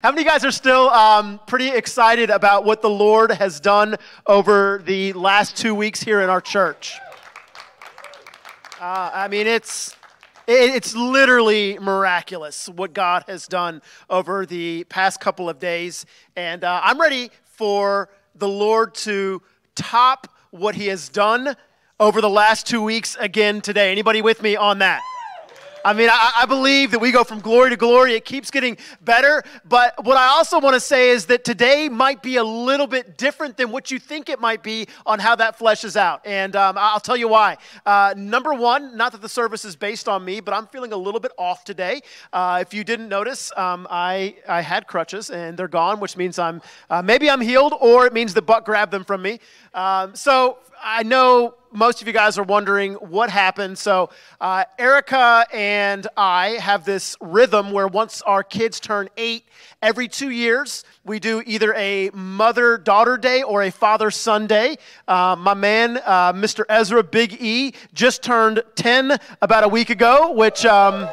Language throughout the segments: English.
How many guys are still um, pretty excited about what the Lord has done over the last two weeks here in our church? Uh, I mean, it's it's literally miraculous what God has done over the past couple of days, and uh, I'm ready for the Lord to top what He has done over the last two weeks again today. Anybody with me on that? I mean, I, I, believe that we go from glory to glory. It keeps getting better. But what I also want to say is that today might be a little bit different than what you think it might be on how that fleshes out. And um, I'll tell you why. Uh, number one, not that the service is based on me, but I'm feeling a little bit off today. Uh, if you didn't notice, um, I, I had crutches and they're gone, which means I'm uh, maybe I'm healed or it means the buck grabbed them from me. Um, so I know most of you guys are wondering what happened. So, uh, Erica and I have this rhythm where once our kids turn eight, every two years, we do either a mother daughter day or a father son day. Uh, my man, uh, Mr. Ezra Big E, just turned 10 about a week ago, which um,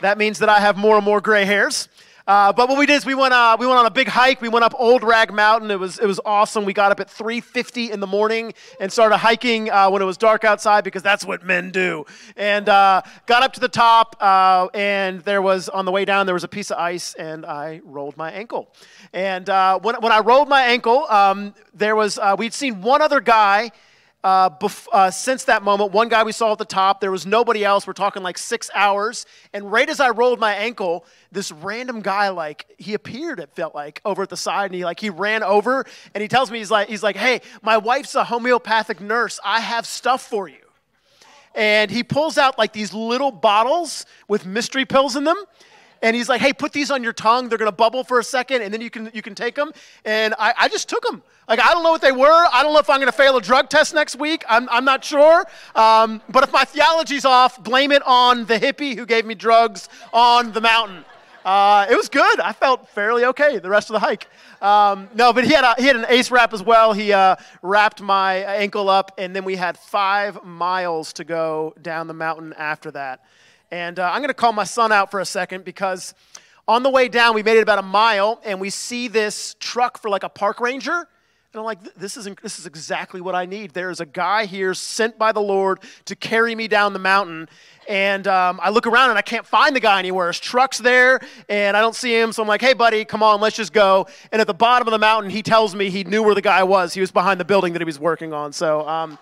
that means that I have more and more gray hairs. Uh, but what we did is we went, uh, we went on a big hike. We went up Old Rag Mountain. It was, it was awesome. We got up at 3.50 in the morning and started hiking uh, when it was dark outside because that's what men do. And uh, got up to the top, uh, and there was, on the way down, there was a piece of ice, and I rolled my ankle. And uh, when, when I rolled my ankle, um, there was, we'd seen one other guy uh, bef- uh, since that moment. One guy we saw at the top, there was nobody else. We're talking like six hours. And right as I rolled my ankle, this random guy, like, he appeared, it felt like, over at the side. And he, like, he ran over and he tells me, he's like, he's like, hey, my wife's a homeopathic nurse. I have stuff for you. And he pulls out like these little bottles with mystery pills in them and he's like, "Hey, put these on your tongue. They're gonna bubble for a second, and then you can you can take them." And I, I just took them. Like I don't know what they were. I don't know if I'm gonna fail a drug test next week. I'm I'm not sure. Um, but if my theology's off, blame it on the hippie who gave me drugs on the mountain. Uh, it was good. I felt fairly okay the rest of the hike. Um, no, but he had, a, he had an ace wrap as well. He uh, wrapped my ankle up, and then we had five miles to go down the mountain after that. And uh, I'm going to call my son out for a second because on the way down, we made it about a mile and we see this truck for like a park ranger. And I'm like, this is, this is exactly what I need. There is a guy here sent by the Lord to carry me down the mountain. And um, I look around and I can't find the guy anywhere. His truck's there and I don't see him. So I'm like, hey, buddy, come on, let's just go. And at the bottom of the mountain, he tells me he knew where the guy was. He was behind the building that he was working on. So, um,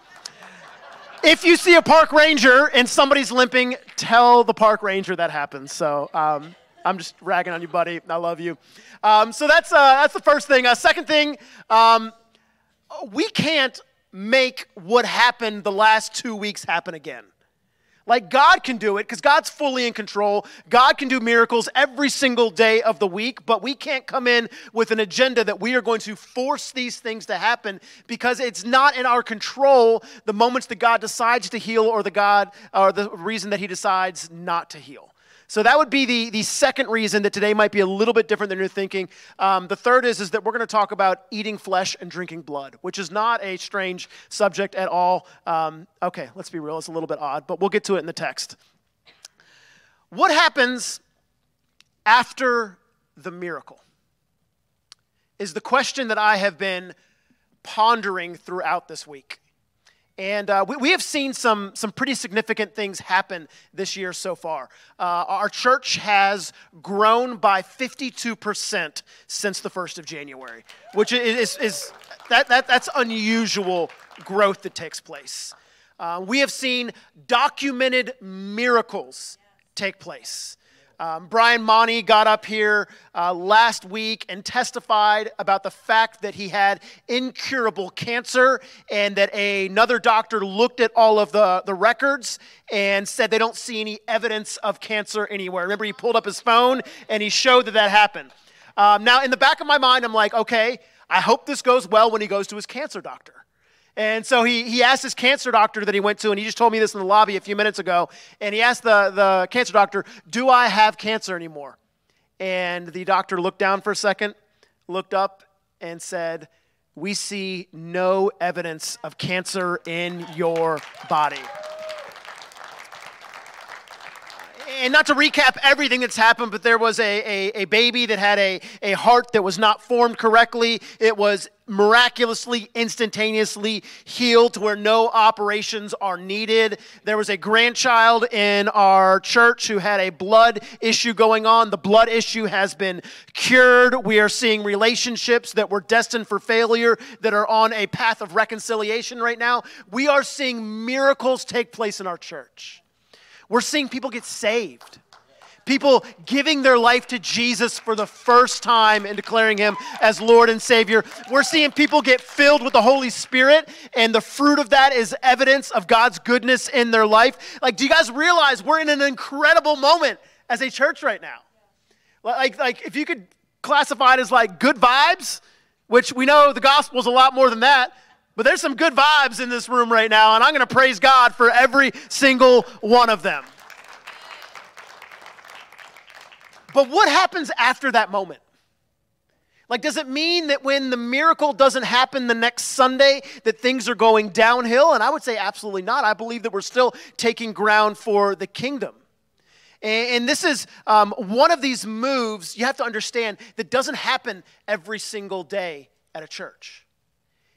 if you see a park ranger and somebody's limping, tell the park ranger that happens. So um, I'm just ragging on you, buddy. I love you. Um, so that's, uh, that's the first thing. Uh, second thing, um, we can't make what happened the last two weeks happen again. Like God can do it because God's fully in control. God can do miracles every single day of the week, but we can't come in with an agenda that we are going to force these things to happen because it's not in our control the moments that God decides to heal or the God or the reason that he decides not to heal. So that would be the, the second reason that today might be a little bit different than you're thinking. Um, the third is, is that we're going to talk about eating flesh and drinking blood, which is not a strange subject at all. Um, okay, let's be real, it's a little bit odd, but we'll get to it in the text. What happens after the miracle? Is the question that I have been pondering throughout this week. And uh, we, we, have seen some, some pretty significant things happen this year so far. Uh, our church has grown by 52% since the 1st of January, which is, is that, that, that's unusual growth that takes place. Uh, we have seen documented miracles take place. Um, Brian Monty got up here uh, last week and testified about the fact that he had incurable cancer and that a, another doctor looked at all of the, the records and said they don't see any evidence of cancer anywhere. Remember, he pulled up his phone and he showed that that happened. Um, now, in the back of my mind, I'm like, okay, I hope this goes well when he goes to his cancer doctor. And so he, he asked his cancer doctor that he went to, and he just told me this in the lobby a few minutes ago. And he asked the, the cancer doctor, Do I have cancer anymore? And the doctor looked down for a second, looked up, and said, We see no evidence of cancer in your body. And not to recap everything that's happened, but there was a, a, a, baby that had a, a heart that was not formed correctly. It was miraculously, instantaneously healed to where no operations are needed. There was a grandchild in our church who had a blood issue going on. The blood issue has been cured. We are seeing relationships that were destined for failure that are on a path of reconciliation right now. We are seeing miracles take place in our church. We're seeing people get saved people giving their life to Jesus for the first time and declaring him as Lord and Savior. We're seeing people get filled with the Holy Spirit, and the fruit of that is evidence of God's goodness in their life. Like, do you guys realize we're in an incredible moment as a church right now? Like, like if you could classify it as like good vibes, which we know the gospel is a lot more than that. But there's some good vibes in this room right now, and I'm going to praise God for every single one of them. But what happens after that moment? Like, does it mean that when the miracle doesn't happen the next Sunday, that things are going downhill? And I would say absolutely not. I believe that we're still taking ground for the kingdom. And, this is um, one of these moves you have to understand that doesn't happen every single day at a church.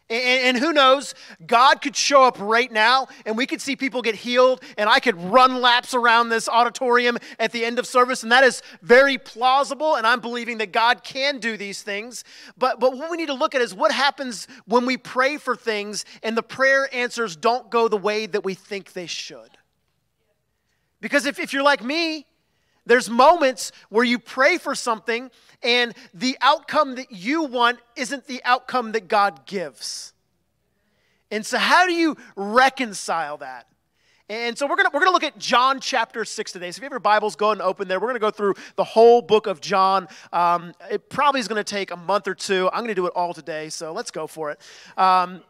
And, who knows, God could show up right now and we could see people get healed and I could run laps around this auditorium at the end of service. And that is very plausible. And I'm believing that God can do these things. But, but what we need to look at is what happens when we pray for things and the prayer answers don't go the way that we think they should. Because if, if you're like me, there's moments where you pray for something and the outcome that you want isn't the outcome that God gives. And so, how do you reconcile that? And so we're gonna we're gonna look at John chapter six today. So if you have your Bibles, go and open there. We're gonna go through the whole book of John. Um, it probably is gonna take a month or two. I'm gonna do it all today, so let's go for it. Um,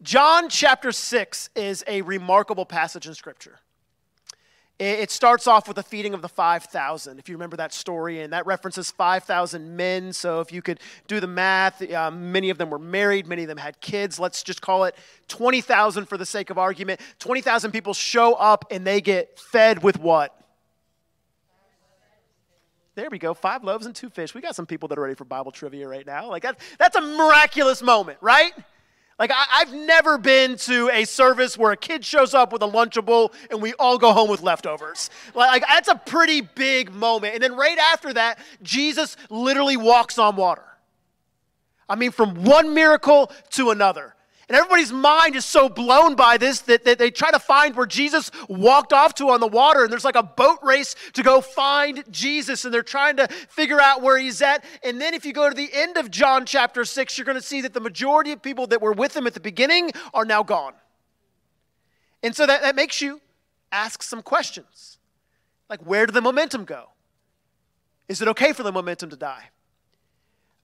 John chapter six is a remarkable passage in Scripture. It starts off with the feeding of the 5,000, if you remember that story, and that references 5,000 men. So if you could do the math, uh, many of them were married, many of them had kids. Let's just call it 20,000 for the sake of argument. 20,000 people show up and they get fed with what? There we go, five loaves and two fish. We got some people that are ready for Bible trivia right now. Like that, that's a miraculous moment, right? Like, I, have never been to a service where a kid shows up with a Lunchable and we all go home with leftovers. Like, like, that's a pretty big moment. And then right after that, Jesus literally walks on water. I mean, from one miracle to another. And everybody's mind is so blown by this that, that, they try to find where Jesus walked off to on the water. And there's like a boat race to go find Jesus. And they're trying to figure out where he's at. And then if you go to the end of John chapter 6, you're going to see that the majority of people that were with him at the beginning are now gone. And so that, that makes you ask some questions. Like, where did the momentum go? Is it okay for the momentum to die?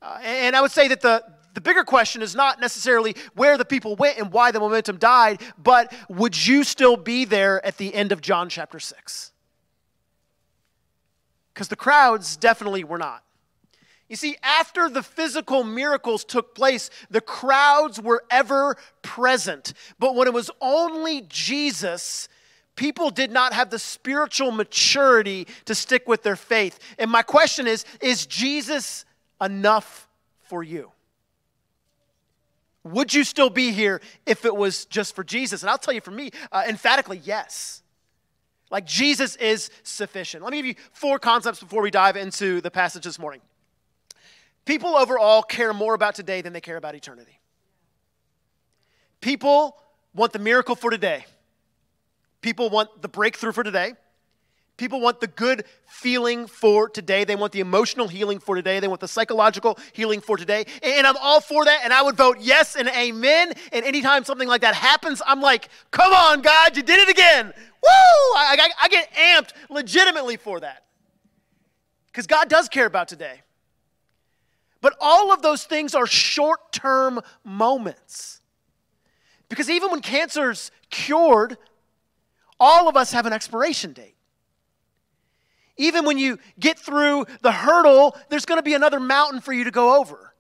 Uh, and I would say that the, the bigger question is not necessarily where the people went and why the momentum died, but would you still be there at the end of John chapter 6? Because the crowds definitely were not. You see, after the physical miracles took place, the crowds were ever present. But when it was only Jesus, people did not have the spiritual maturity to stick with their faith. And my question is is Jesus enough for you? Would you still be here if it was just for Jesus? And I'll tell you for me, uh, emphatically, yes. Like Jesus is sufficient. Let me give you four concepts before we dive into the passage this morning. People overall care more about today than they care about eternity. People want the miracle for today. People want the breakthrough for today. People want the good feeling for today. They want the emotional healing for today. They want the psychological healing for today. And I'm all for that. And I would vote yes and amen. And anytime something like that happens, I'm like, come on, God, you did it again. Woo! I, I, I get amped legitimately for that. Because God does care about today. But all of those things are short term moments. Because even when cancer's cured, all of us have an expiration date. Even when you get through the hurdle, there's going to be another mountain for you to go over.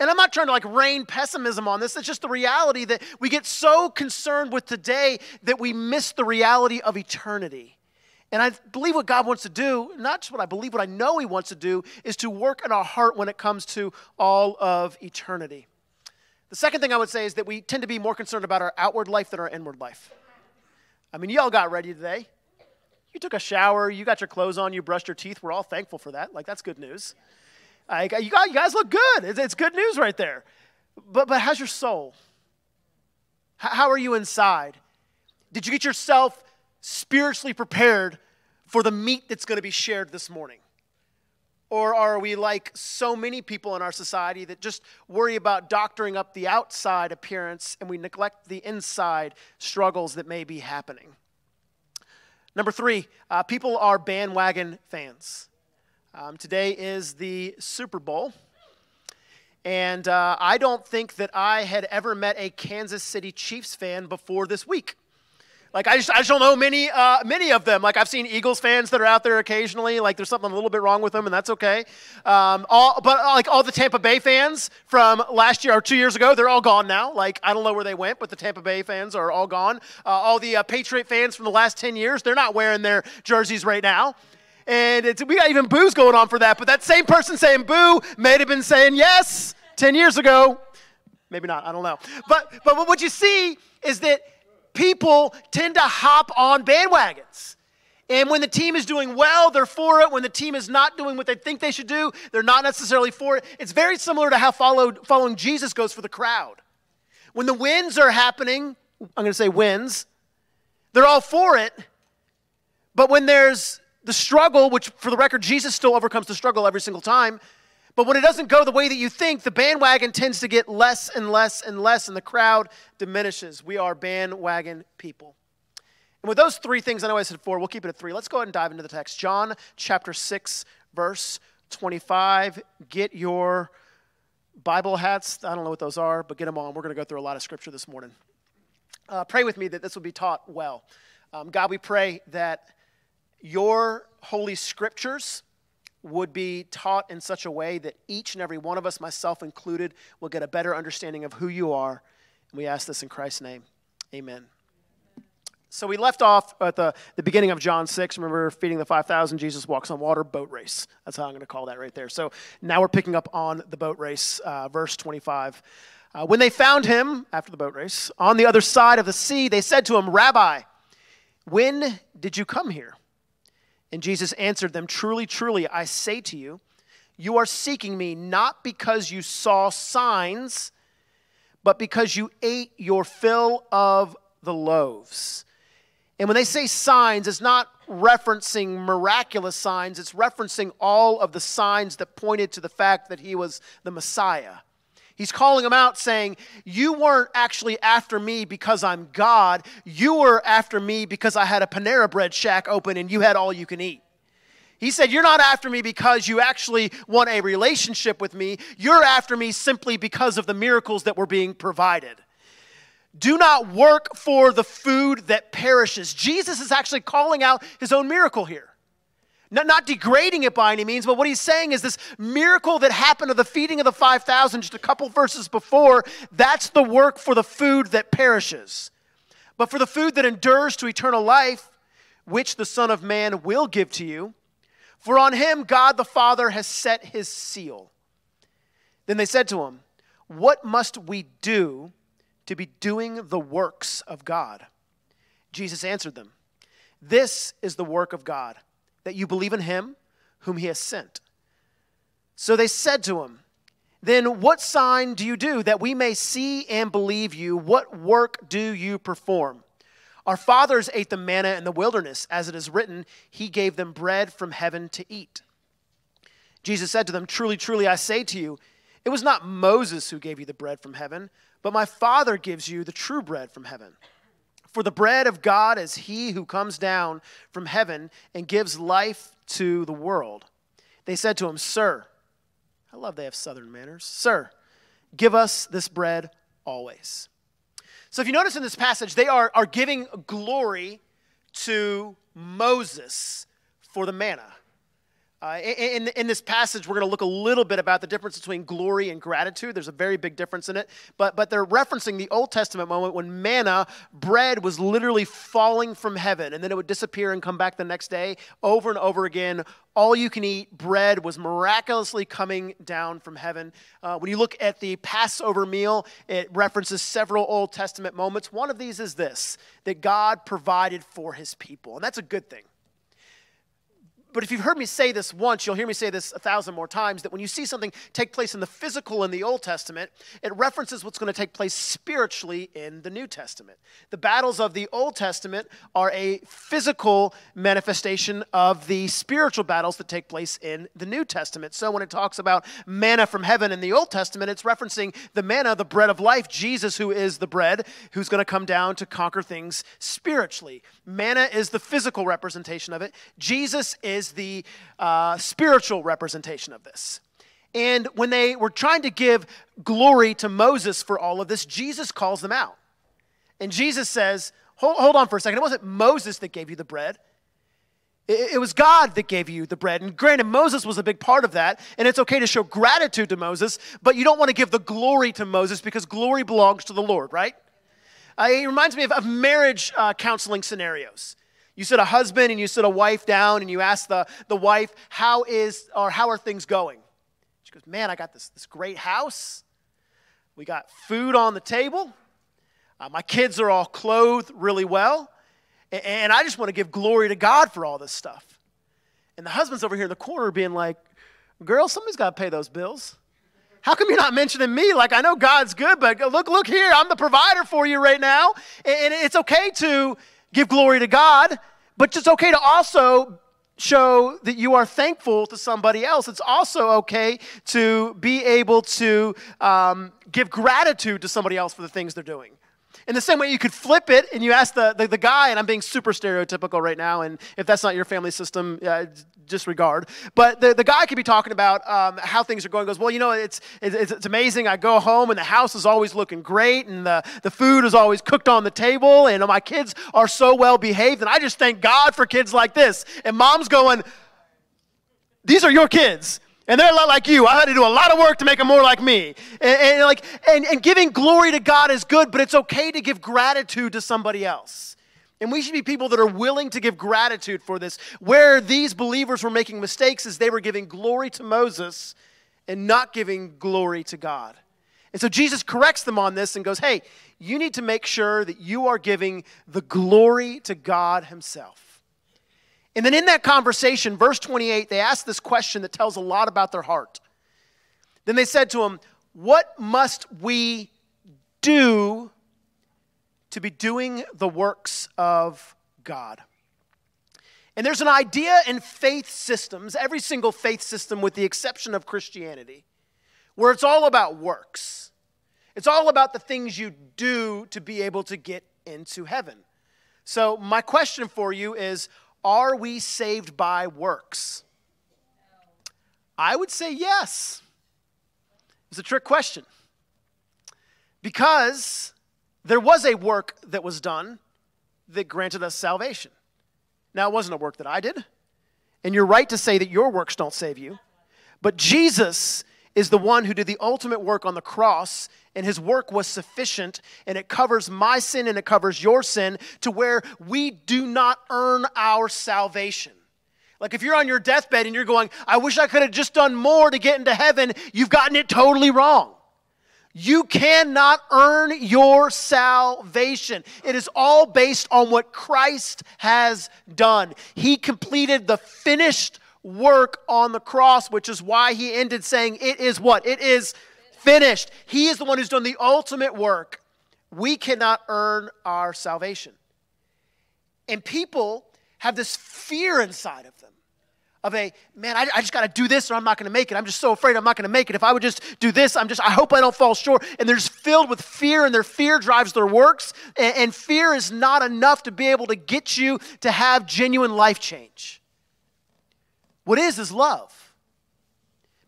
And I'm not trying to like rain pessimism on this. It's just the reality that we get so concerned with today that we miss the reality of eternity. And I believe what God wants to do, not just what I believe, what I know He wants to do, is to work in our heart when it comes to all of eternity. The second thing I would say is that we tend to be more concerned about our outward life than our inward life. I mean, you all got ready today. You took a shower, you got your clothes on, you brushed your teeth. We're all thankful for that. Like, that's good news. I, you, got, you guys look good. It's, it's good news right there. But, but how's your soul? How are you inside? Did you get yourself spiritually prepared for the meat that's going to be shared this morning? Or are we like so many people in our society that just worry about doctoring up the outside appearance and we neglect the inside struggles that may be happening? Number three, uh, people are bandwagon fans. Um, today is the Super Bowl. And uh, I don't think that I had ever met a Kansas City Chiefs fan before this week. Like I just, I just don't know many, uh, many of them. Like I've seen Eagles fans that are out there occasionally. Like there's something a little bit wrong with them, and that's okay. Um, all, but uh, like all the Tampa Bay fans from last year or two years ago, they're all gone now. Like I don't know where they went, but the Tampa Bay fans are all gone. Uh, all the uh, Patriot fans from the last ten years, they're not wearing their jerseys right now. And we got even boos going on for that. But that same person saying boo may have been saying yes 10 years ago. Maybe not, I don't know. But, but what you see is that people tend to hop on bandwagons. And when the team is doing well, they're for it. When the team is not doing what they think they should do, they're not necessarily for it. It's very similar to how followed, following Jesus goes for the crowd. When the wins are happening, I'm going to say wins, they're all for it. But when there's the struggle, which for the record, Jesus still overcomes the struggle every single time, but when it doesn't go the way that you think, the bandwagon tends to get less and less and less, and the crowd diminishes. We are bandwagon people. And with those three things, I know I said four, we'll keep it at three. Let's go ahead and dive into the text. John chapter 6, verse 25. Get your Bible hats. I don't know what those are, but get them on. We're going to go through a lot of scripture this morning. Uh, pray with me that this will be taught well. Um, God, we pray that your holy scriptures would be taught in such a way that each and every one of us, myself included, will get a better understanding of who you are. And we ask this in Christ's name. Amen. So we left off at the, the beginning of John 6. Remember feeding the 5,000, Jesus walks on water, boat race. That's how I'm going to call that right there. So now we're picking up on the boat race, uh, verse 25. Uh, when they found him, after the boat race, on the other side of the sea, they said to him, Rabbi, when did you come here? And Jesus answered them, Truly, truly, I say to you, you are seeking me not because you saw signs, but because you ate your fill of the loaves. And when they say signs, it's not referencing miraculous signs, it's referencing all of the signs that pointed to the fact that he was the Messiah. He's calling them out saying, You weren't actually after me because I'm God. You were after me because I had a Panera Bread shack open and you had all you can eat. He said, You're not after me because you actually want a relationship with me. You're after me simply because of the miracles that were being provided. Do not work for the food that perishes. Jesus is actually calling out his own miracle here. Not, not degrading it by any means, but what he's saying is this miracle that happened of the feeding of the 5,000 just a couple verses before, that's the work for the food that perishes. But for the food that endures to eternal life, which the Son of Man will give to you, for on him God the Father has set his seal. Then they said to him, What must we do to be doing the works of God? Jesus answered them, This is the work of God that you believe in him whom he has sent. So they said to him, Then what sign do you do that we may see and believe you? What work do you perform? Our fathers ate the manna in the wilderness, as it is written, He gave them bread from heaven to eat. Jesus said to them, Truly, truly, I say to you, it was not Moses who gave you the bread from heaven, but my Father gives you the true bread from heaven. For the bread of God is he who comes down from heaven and gives life to the world. They said to him, Sir, I love they have southern manners. Sir, give us this bread always. So if you notice in this passage, they are, are giving glory to Moses for the manna. Uh, in, in this passage, we're going to look a little bit about the difference between glory and gratitude. There's a very big difference in it. But, but they're referencing the Old Testament moment when manna, bread, was literally falling from heaven, and then it would disappear and come back the next day over and over again. All you can eat bread was miraculously coming down from heaven. Uh, when you look at the Passover meal, it references several Old Testament moments. One of these is this that God provided for his people, and that's a good thing. But if you've heard me say this once, you'll hear me say this a thousand more times that when you see something take place in the physical in the Old Testament, it references what's going to take place spiritually in the New Testament. The battles of the Old Testament are a physical manifestation of the spiritual battles that take place in the New Testament. So when it talks about manna from heaven in the Old Testament, it's referencing the manna, the bread of life, Jesus, who is the bread, who's going to come down to conquer things spiritually. Manna is the physical representation of it, Jesus is is the uh, spiritual representation of this. And when they were trying to give glory to Moses for all of this, Jesus calls them out. And Jesus says, Hold, hold on for a second. It wasn't Moses that gave you the bread. It, it was God that gave you the bread. And granted, Moses was a big part of that. And it's okay to show gratitude to Moses, but you don't want to give the glory to Moses because glory belongs to the Lord, right? Uh, it reminds me of, of marriage uh, counseling scenarios. You sit a husband and you sit a wife down and you ask the, the wife, how is or how are things going? She goes, Man, I got this, this great house. We got food on the table. Uh, my kids are all clothed really well. And, and I just want to give glory to God for all this stuff. And the husband's over here in the corner being like, Girl, somebody's got to pay those bills. How come you're not mentioning me? Like, I know God's good, but look, look here. I'm the provider for you right now. And it's okay to give glory to God, but it's okay to also show that you are thankful to somebody else. It's also okay to be able to um, give gratitude to somebody else for the things they're doing. In the same way, you could flip it and you ask the, the, the, guy, and I'm being super stereotypical right now, and if that's not your family system, disregard. But the, the guy could be talking about um, how things are going. Goes, well, you know, it's, it's, it's amazing. I go home and the house is always looking great, and the, the food is always cooked on the table, and my kids are so well behaved, and I just thank God for kids like this. And mom's going, these are your kids and they're a lot like you. I had to do a lot of work to make them more like me. And, and, like, and, and giving glory to God is good, but it's okay to give gratitude to somebody else. And we should be people that are willing to give gratitude for this. Where these believers were making mistakes is they were giving glory to Moses and not giving glory to God. And so Jesus corrects them on this and goes, Hey, you need to make sure that you are giving the glory to God Himself. And then in that conversation, verse 28, they ask this question that tells a lot about their heart. Then they said to him, What must we do to be doing the works of God? And there's an idea in faith systems, every single faith system with the exception of Christianity, where it's all about works. It's all about the things you do to be able to get into heaven. So, my question for you is are we saved by works? I would say yes. It's a trick question. Because there was a work that was done that granted us salvation. Now, it wasn't a work that I did. And you're right to say that your works don't save you. But Jesus is the one who did the ultimate work on the cross, and his work was sufficient, and it covers my sin and it covers your sin to where we do not earn our salvation. Like if you're on your deathbed and you're going, I wish I could have just done more to get into heaven, you've gotten it totally wrong. You cannot earn your salvation. It is all based on what Christ has done. He completed the finished work on the cross, which is why he ended saying, It is what? It is finished. He is the one who's done the ultimate work. We cannot earn our salvation. And people have this fear inside of them of a man i, I just got to do this or i'm not going to make it i'm just so afraid i'm not going to make it if i would just do this i'm just i hope i don't fall short and they're just filled with fear and their fear drives their works and, and fear is not enough to be able to get you to have genuine life change what is is love.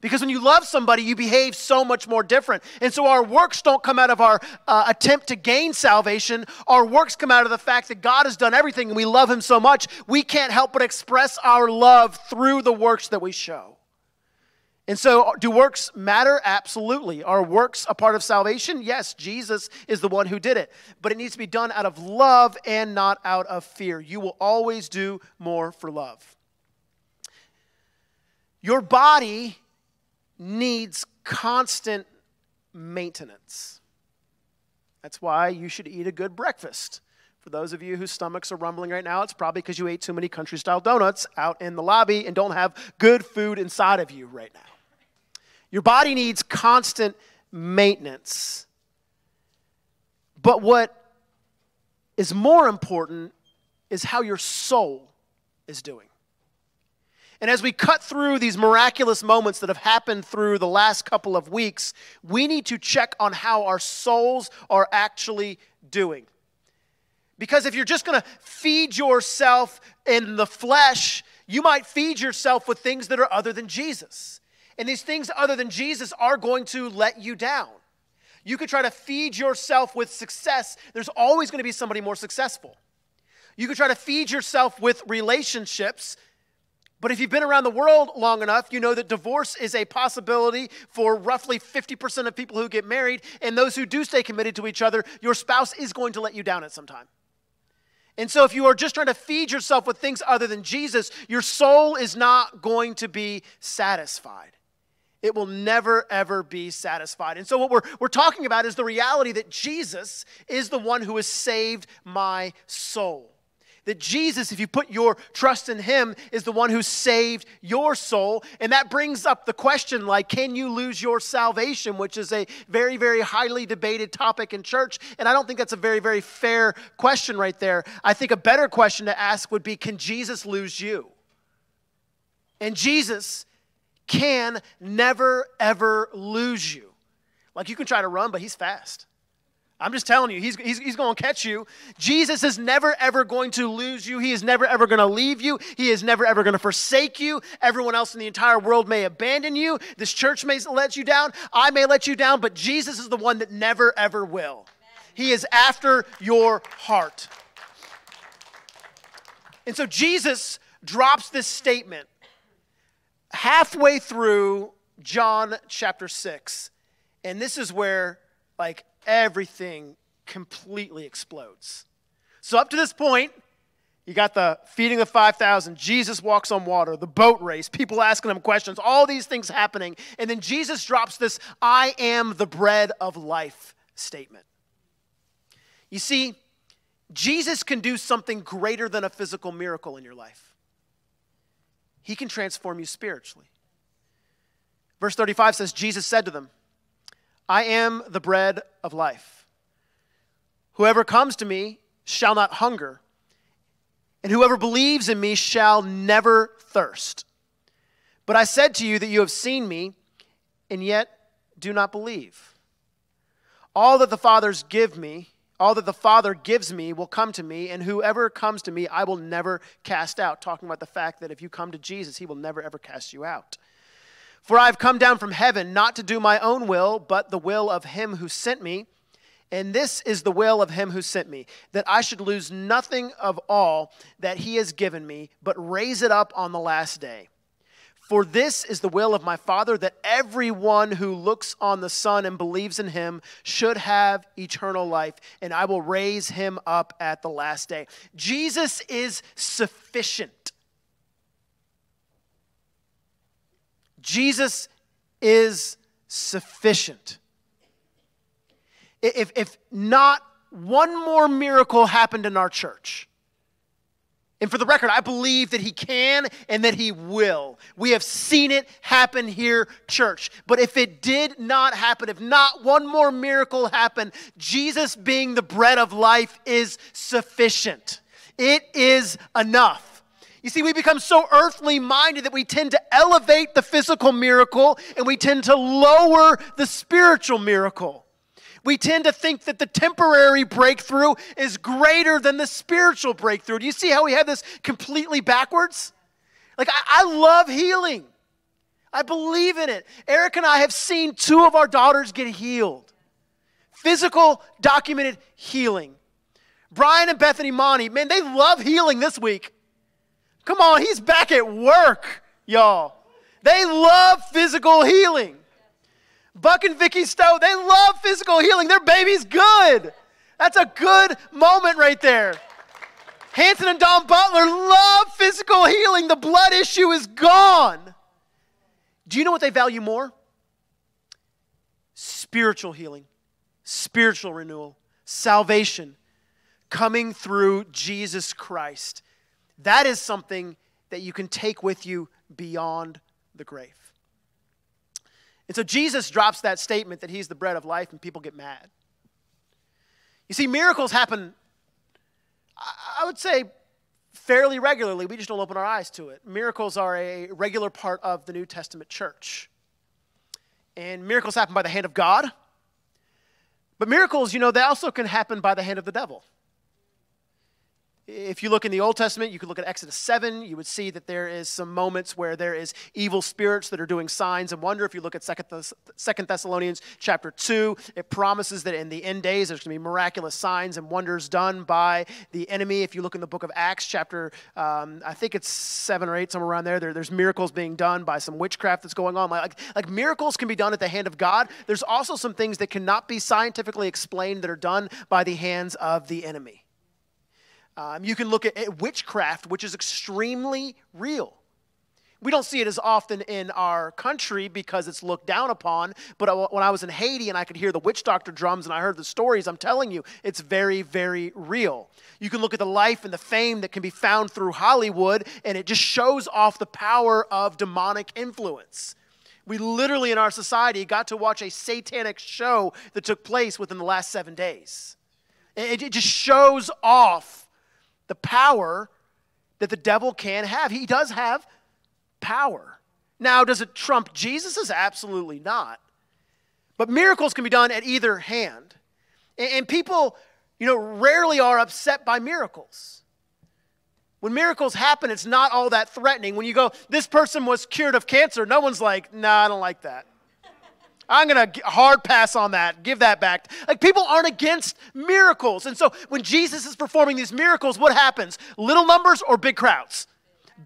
Because when you love somebody, you behave so much more different. And so our works don't come out of our uh, attempt to gain salvation. Our works come out of the fact that God has done everything and we love Him so much, we can't help but express our love through the works that we show. And so, do works matter? Absolutely. Are works a part of salvation? Yes, Jesus is the one who did it. But it needs to be done out of love and not out of fear. You will always do more for love. Your body needs constant maintenance. That's why you should eat a good breakfast. For those of you whose stomachs are rumbling right now, it's probably because you ate too many country style donuts out in the lobby and don't have good food inside of you right now. Your body needs constant maintenance. But what is more important is how your soul is doing. And as we cut through these miraculous moments that have happened through the last couple of weeks, we need to check on how our souls are actually doing. Because if you're just going to feed yourself in the flesh, you might feed yourself with things that are other than Jesus. And these things other than Jesus are going to let you down. You could try to feed yourself with success, there's always going to be somebody more successful. You could try to feed yourself with relationships, but if you've been around the world long enough, you know that divorce is a possibility for roughly 50% of people who get married. And those who do stay committed to each other, your spouse is going to let you down at some time. And so, if you are just trying to feed yourself with things other than Jesus, your soul is not going to be satisfied. It will never, ever be satisfied. And so, what we're, we're talking about is the reality that Jesus is the one who has saved my soul. That Jesus, if you put your trust in Him, is the one who saved your soul. And that brings up the question like, can you lose your salvation? Which is a very, very highly debated topic in church. And I don't think that's a very, very fair question right there. I think a better question to ask would be, can Jesus lose you? And Jesus can never, ever lose you. Like you can try to run, but He's fast. I'm just telling you, he's, he's, he's going to catch you. Jesus is never, ever going to lose you. He is never, ever going to leave you. He is never, ever going to forsake you. Everyone else in the entire world may abandon you. This church may let you down. I may let you down, but Jesus is the one that never, ever will. He is after your heart. And so Jesus drops this statement halfway through John chapter 6. And this is where, like, everything completely explodes. So, up to this point, you got the feeding of 5,000, Jesus walks on water, the boat race, people asking him questions, all these things happening. And then Jesus drops this I am the bread of life statement. You see, Jesus can do something greater than a physical miracle in your life, He can transform you spiritually. Verse 35 says, Jesus said to them, I am the bread of life. Whoever comes to me shall not hunger, and whoever believes in me shall never thirst. But I said to you that you have seen me, and yet do not believe. All that the Fathers give me, all that the Father gives me will come to me, and whoever comes to me, I will never cast out. Talking about the fact that if you come to Jesus, he will never ever cast you out. For I have come down from heaven not to do my own will, but the will of him who sent me. And this is the will of him who sent me, that I should lose nothing of all that he has given me, but raise it up on the last day. For this is the will of my Father, that everyone who looks on the Son and believes in him should have eternal life, and I will raise him up at the last day. Jesus is sufficient. Jesus is sufficient. If, if not one more miracle happened in our church, and for the record, I believe that he can and that he will. We have seen it happen here, church. But if it did not happen, if not one more miracle happened, Jesus being the bread of life is sufficient. It is enough. You see, we become so earthly minded that we tend to elevate the physical miracle and we tend to lower the spiritual miracle. We tend to think that the temporary breakthrough is greater than the spiritual breakthrough. Do you see how we have this completely backwards? Like, I, I love healing. I believe in it. Erica and I have seen two of our daughters get healed. Physical, documented healing. Brian and Bethany Monty, man, they love healing this week. Come on, he's back at work, y'all. They love physical healing. Buck and Vicky Stowe, they love physical healing. Their baby's good. That's a good moment right there. Hanson and Don Butler love physical healing. The blood issue is gone. Do you know what they value more? Spiritual healing, spiritual renewal, salvation coming through Jesus Christ. That is something that you can take with you beyond the grave. And so Jesus drops that statement that he's the bread of life, and people get mad. You see, miracles happen, I would say, fairly regularly. We just don't open our eyes to it. Miracles are a regular part of the New Testament church. And miracles happen by the hand of God. But miracles, you know, they also can happen by the hand of the devil. If you look in the Old Testament, you could look at Exodus 7, you would see that there is some moments where there is evil spirits that are doing signs and wonder. If you look at Second Thessalonians chapter 2, it promises that in the end days there's going to be miraculous signs and wonders done by the enemy. If you look in the book of Acts chapter, um, I think it's 7 or 8, somewhere around there, there, there's miracles being done by some witchcraft that's going on. Like, like miracles can be done at the hand of God. There's also some things that cannot be scientifically explained that are done by the hands of the enemy. Um, you can look at, at witchcraft, which is extremely real. We don't see it as often in our country because it's looked down upon. But when I was in Haiti and I could hear the witch doctor drums and I heard the stories, I'm telling you, it's very, very real. You can look at the life and the fame that can be found through Hollywood, and it just shows off the power of demonic influence. We literally, in our society, got to watch a satanic show that took place within the last seven days. It, it just shows off the power that the devil can have. He does have power. Now, does it trump Jesus? Is absolutely not. But miracles can be done at either hand. And people, you know, rarely are upset by miracles. When miracles happen, it's not all that threatening. When you go, this person was cured of cancer, no one's like, nah, I don't like that. I'm going to hard pass on that, give that back. Like people aren't against miracles. And so when Jesus is performing these miracles, what happens? Little numbers or big crowds?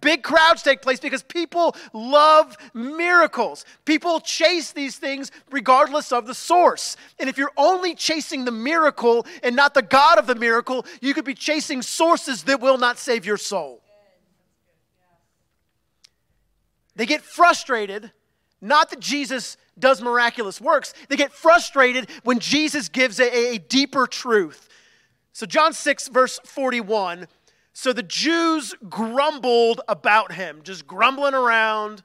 Big crowds take place because people love miracles. People chase these things regardless of the source. And if you're only chasing the miracle and not the God of the miracle, you could be chasing sources that will not save your soul. They get frustrated, not that Jesus does miraculous works. They get frustrated when Jesus gives a, a deeper truth. So, John 6, verse 41. So the Jews grumbled about him, just grumbling around.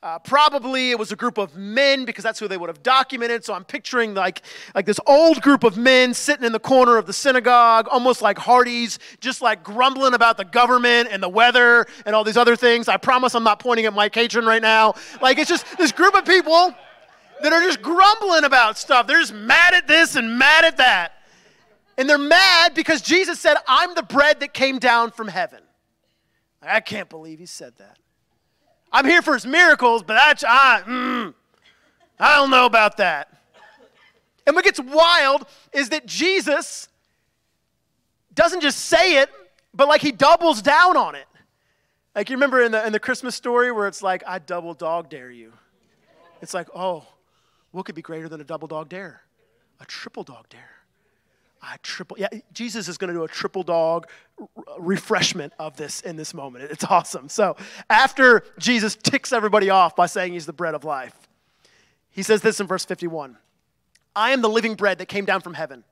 Uh, probably it was a group of men because that's who they would have documented. So I'm picturing like, like this old group of men sitting in the corner of the synagogue, almost like Hardee's, just like grumbling about the government and the weather and all these other things. I promise I'm not pointing at Mike Catron right now. Like it's just this group of people that are just grumbling about stuff. They're just mad at this and mad at that. And they're mad because Jesus said, I'm the bread that came down from heaven. I can't believe he said that. I'm here for his miracles, but that's, I, mm, I don't know about that. And what gets wild is that Jesus doesn't just say it, but like he doubles down on it. Like you remember in the, in the Christmas story where it's like, I double dog dare you. It's like, oh, what could be greater than a double dog dare? A triple dog dare. I triple, yeah, Jesus is going to do a triple dog refreshment of this in this moment. It's awesome. So, after Jesus ticks everybody off by saying he's the bread of life, he says this in verse 51 I am the living bread that came down from heaven.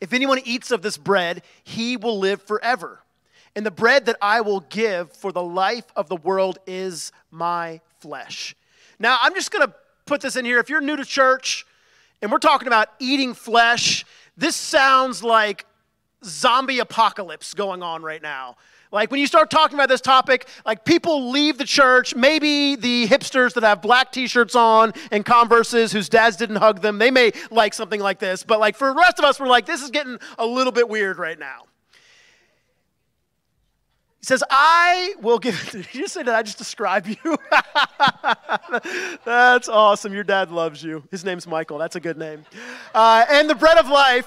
If anyone eats of this bread, he will live forever. And the bread that I will give for the life of the world is my flesh. Now, I'm just going to put this in here. If you're new to church and we're talking about eating flesh, this sounds like zombie apocalypse going on right now. Like when you start talking about this topic, like people leave the church, maybe the hipsters that have black t-shirts on and Converses whose dads didn't hug them, they may like something like this. But like for the rest of us, we're like, this is getting a little bit weird right now. He says, I will give. Did you say that I just describe you? That's awesome. Your dad loves you. His name's Michael. That's a good name. Uh, and the bread of life.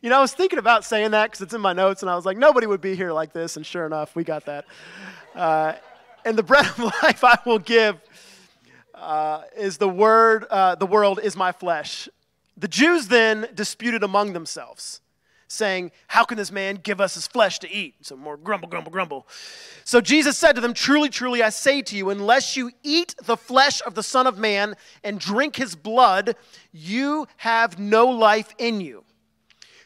You know, I was thinking about saying that because it's in my notes, and I was like, nobody would be here like this. And sure enough, we got that. Uh, and the bread of life I will give uh, is the word, uh, the world is my flesh. The Jews then disputed among themselves saying, How can this man give us his flesh to eat? So more grumble, grumble, grumble. So Jesus said to them, Truly, truly, I say to you, unless you eat the flesh of the Son of Man and drink his blood, you have no life in you.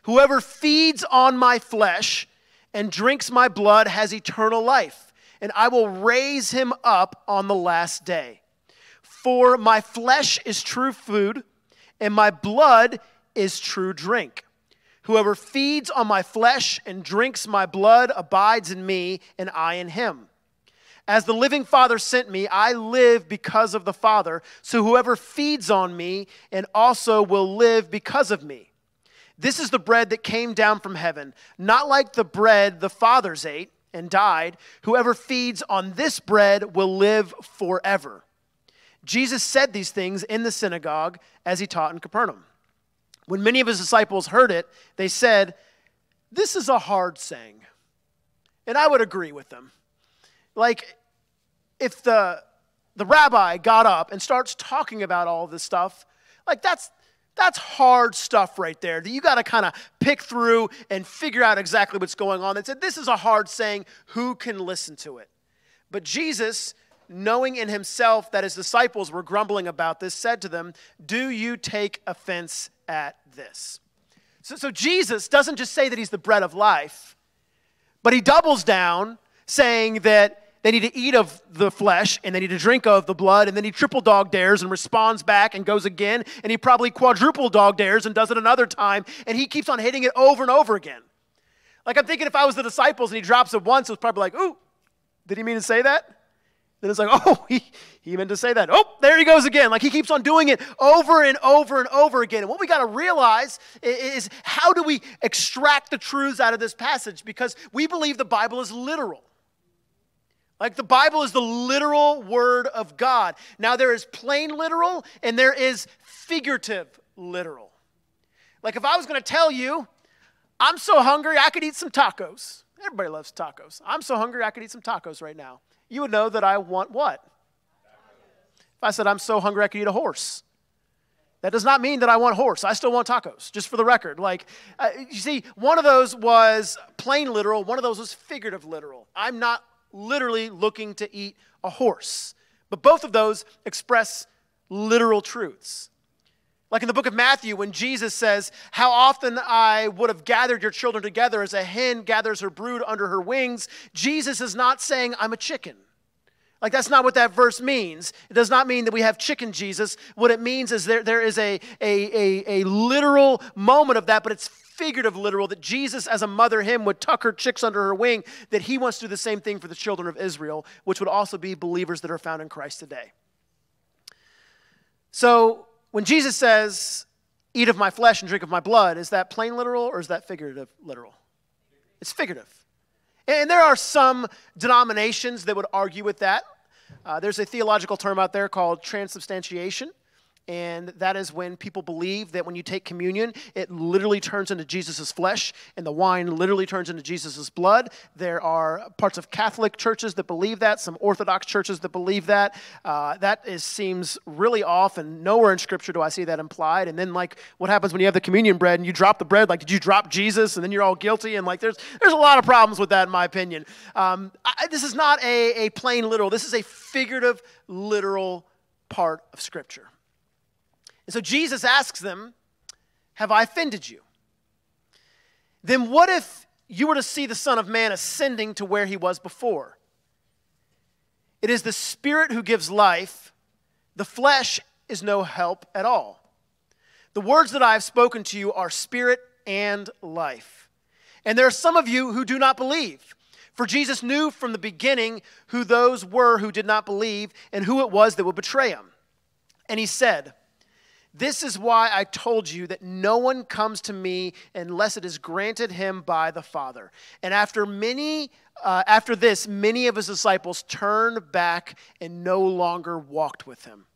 Whoever feeds on my flesh and drinks my blood has eternal life, and I will raise him up on the last day. For my flesh is true food, and my blood is true drink. Whoever feeds on my flesh and drinks my blood abides in me, and I in him. As the living Father sent me, I live because of the Father. So whoever feeds on me and also will live because of me. This is the bread that came down from heaven, not like the bread the fathers ate and died. Whoever feeds on this bread will live forever. Jesus said these things in the synagogue as he taught in Capernaum. When many of his disciples heard it, they said, This is a hard saying. And I would agree with them. Like, if the, the rabbi got up and starts talking about all this stuff, like that's that's hard stuff right there that you got to kind of pick through and figure out exactly what's going on. They said, This is a hard saying. Who can listen to it? But Jesus, knowing in himself that his disciples were grumbling about this, said to them, Do you take offense at this. So, so Jesus doesn't just say that he's the bread of life, but he doubles down saying that they need to eat of the flesh and they need to drink of the blood. And then he triple dog dares and responds back and goes again. And he probably quadruple dog dares and does it another time. And he keeps on hitting it over and over again. Like I'm thinking if I was the disciples and he drops it once, it was probably like, ooh, did he mean to say that? Then it's like, oh, he, he meant to say that. Oh, there he goes again. Like he keeps on doing it over and over and over again. And what we got to realize is how do we extract the truths out of this passage? Because we believe the Bible is literal. Like the Bible is the literal word of God. Now, there is plain literal and there is figurative literal. Like if I was going to tell you, I'm so hungry I could eat some tacos. Everybody loves tacos. I'm so hungry I could eat some tacos right now you would know that I want what? If I said, I'm so hungry I could eat a horse. That does not mean that I want horse. I still want tacos, just for the record. Like, uh, you see, one of those was plain literal, one of those was figurative literal. I'm not literally looking to eat a horse. But both of those express literal truths. Like in the book of Matthew, when Jesus says, How often I would have gathered your children together as a hen gathers her brood under her wings, Jesus is not saying, I'm a chicken. Like, that's not what that verse means. It does not mean that we have chicken Jesus. What it means is there, there is a, a, a, a literal moment of that, but it's figurative literal that Jesus, as a mother hen, would tuck her chicks under her wing, that he wants to do the same thing for the children of Israel, which would also be believers that are found in Christ today. So, when Jesus says, Eat of my flesh and drink of my blood, is that plain literal or is that figurative literal? It's figurative. And there are some denominations that would argue with that. Uh, there's a theological term out there called transubstantiation. And that is when people believe that when you take communion, it literally turns into Jesus' flesh, and the wine literally turns into Jesus' blood. There are parts of Catholic churches that believe that, some Orthodox churches that believe that. Uh, that is, seems really off, and nowhere in Scripture do I see that implied. And then, like, what happens when you have the communion bread and you drop the bread? Like, did you drop Jesus? And then you're all guilty. And, like, there's, there's a lot of problems with that, in my opinion. Um, I, this is not a, a plain literal, this is a figurative, literal part of Scripture. And so Jesus asks them, Have I offended you? Then what if you were to see the Son of Man ascending to where he was before? It is the Spirit who gives life, the flesh is no help at all. The words that I have spoken to you are spirit and life. And there are some of you who do not believe. For Jesus knew from the beginning who those were who did not believe and who it was that would betray him. And he said, This is why I told you that no one comes to me unless it is granted him by the Father. And after many uh, after this, many of his disciples turned back and no longer walked with him.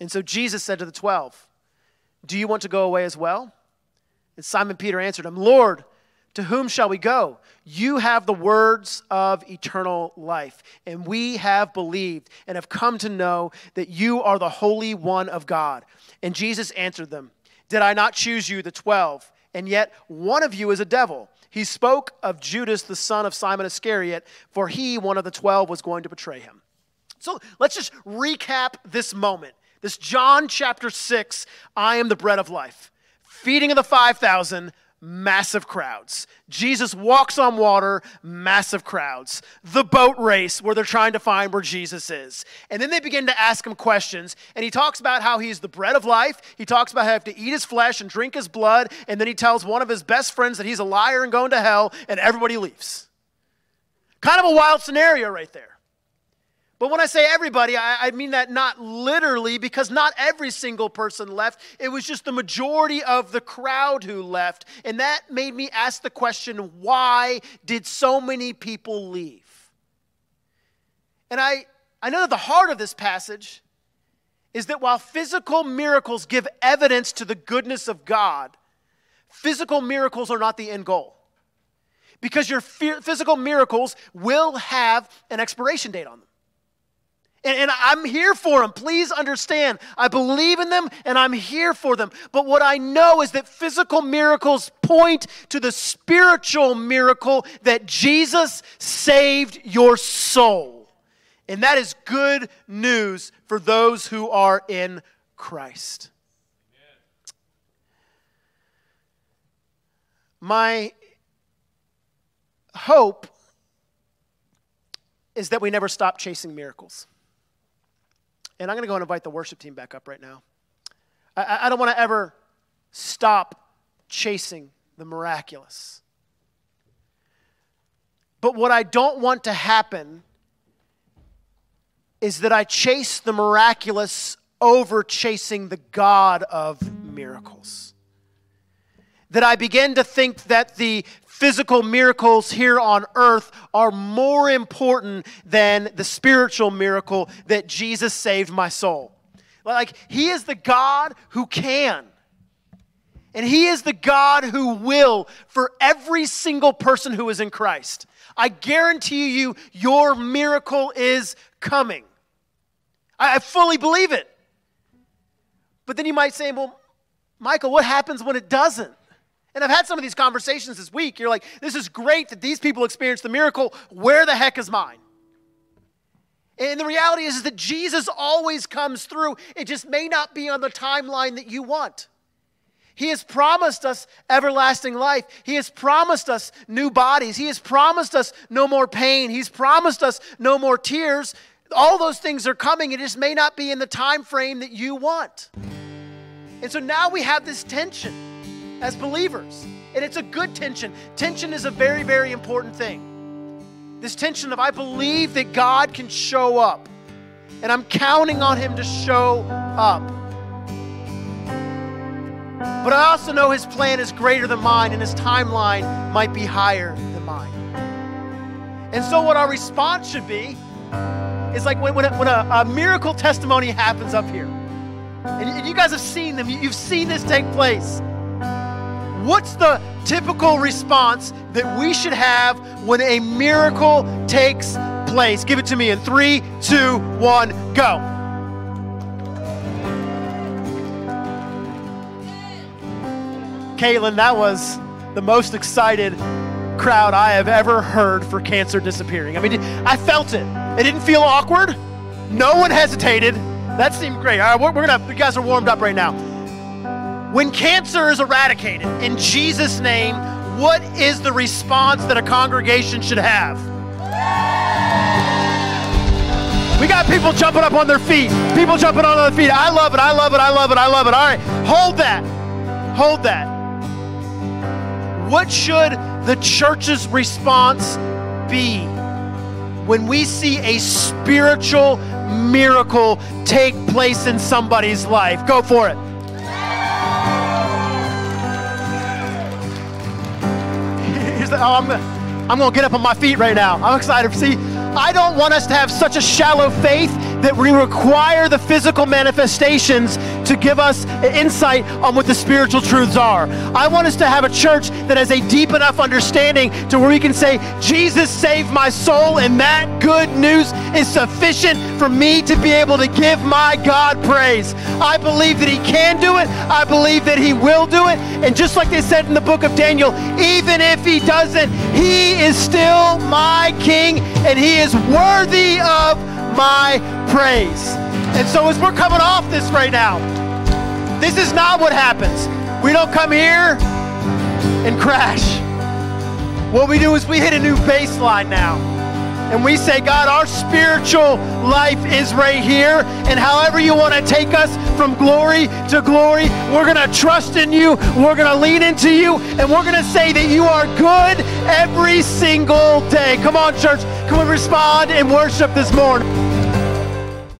And so Jesus said to the twelve, Do you want to go away as well? And Simon Peter answered him, Lord, to whom shall we go? You have the words of eternal life, and we have believed and have come to know that you are the Holy One of God. And Jesus answered them, Did I not choose you, the twelve? And yet one of you is a devil. He spoke of Judas, the son of Simon Iscariot, for he, one of the twelve, was going to betray him. So let's just recap this moment. This John chapter 6, I am the bread of life. Feeding of the 5,000, massive crowds. Jesus walks on water, massive crowds. The boat race where they're trying to find where Jesus is. And then they begin to ask him questions. And he talks about how he's the bread of life. He talks about how to eat his flesh and drink his blood. And then he tells one of his best friends that he's a liar and going to hell, and everybody leaves. Kind of a wild scenario right there. But when I say everybody, I, I, mean that not literally, because not every single person left. It was just the majority of the crowd who left. And that made me ask the question why did so many people leave? And I, I know that the heart of this passage is that while physical miracles give evidence to the goodness of God, physical miracles are not the end goal. Because your physical miracles will have an expiration date on them. And, and, I'm here for them. Please understand. I believe in them and I'm here for them. But what I know is that physical miracles point to the spiritual miracle that Jesus saved your soul. And that is good news for those who are in Christ. My hope is that we never stop chasing miracles. And I'm going to go and invite the worship team back up right now. I, I don't want to ever stop chasing the miraculous. But what I don't want to happen is that I chase the miraculous over chasing the God of miracles. That I begin to think that the physical miracles here on earth are more important than the spiritual miracle that Jesus saved my soul. Like, He is the God who can. And He is the God who will for every single person who is in Christ. I guarantee you, your miracle is coming. I, fully believe it. But then you might say, well, Michael, what happens when it doesn't? And I've had some of these conversations this week. You're like, this is great that these people experienced the miracle. Where the heck is mine? And the reality is, is that Jesus always comes through. It just may not be on the timeline that you want. He has promised us everlasting life. He has promised us new bodies. He has promised us no more pain. He's promised us no more tears. All those things are coming. It just may not be in the time frame that you want. And so now we have this tension as believers. And it's a good tension. Tension is a very, very important thing. This tension of I believe that God can show up, and I'm counting on Him to show up. But I also know His plan is greater than mine, and His timeline might be higher than mine. And so, what our response should be is like when, when, a, when a, a miracle testimony happens up here. And you guys have seen them, you've seen this take place. What's the typical response that we should have when a miracle takes place? Give it to me in three, two, one, go. Caitlin, that was the most excited crowd I have ever heard for cancer disappearing. I mean, I felt it. It didn't feel awkward. No one hesitated. That seemed great. All right, we're, we're gonna. You guys are warmed up right now. When cancer is eradicated, in Jesus' name, what is the response that a congregation should have? We got people jumping up on their feet. People jumping on their feet. I love it. I love it. I love it. I love it. All right. Hold that. Hold that. What should the church's response be when we see a spiritual miracle take place in somebody's life. Go for it. The, oh, I'm I'm gonna get up on my feet right now. I'm excited. See, I don't want us to have such a shallow faith that we require the physical manifestations to give us insight on what the spiritual truths are. I want us to have a church that has a deep enough understanding to where we can say, Jesus saved my soul, and that good news is sufficient for me to be able to give my God praise. I believe that He can do it, I believe that He will do it, and just like they said in the book of Daniel, even if He doesn't, He is still my King, and He is worthy of my praise. And so, as we're coming off this right now, this is not what happens. We don't come here and crash. What we do is we hit a new baseline now. And we say, God, our spiritual life is right here. And however you want to take us from glory to glory, we're going to trust in you. We're going to lean into you. And we're going to say that you are good every single day. Come on, church. Can we respond and worship this morning?